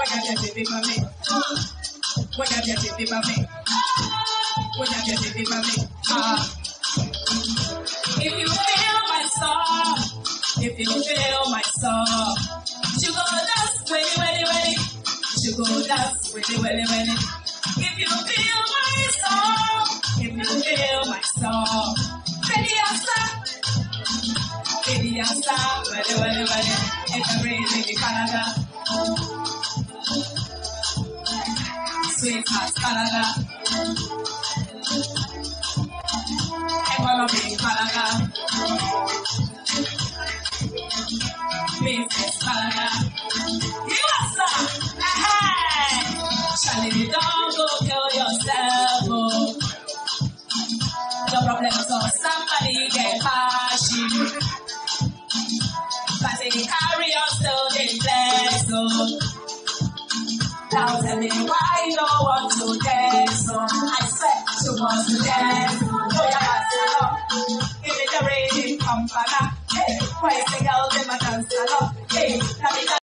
When. Ah. If you feel my song, if you feel my song, you go dance, ready, ready, ready. You go dance, ready, ready, ready. If you feel my song, if you feel my song, ready, answer. Baby, answer, ready, ready, ready. It's a baby, Canada. Sweetheart, Canada. Business, Canada. USA, hey! Charlie, don't go kill yourself, oh. The problem so somebody get past you. But they carry on still they oh. Now tell me why you want to dance, oh. I swear she wants to dance. Oh, yeah, that's enough. Give me the rain, come back. Hey, why is the girl them a dance along? Hey, now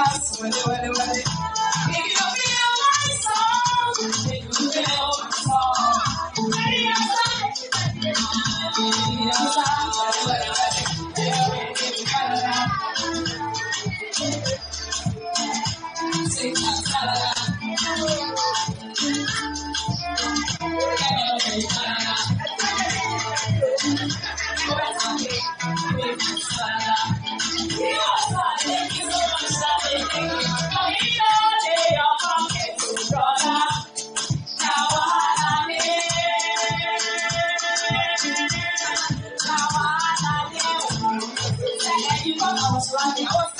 abraço. Valeu, valeu. I was running, I.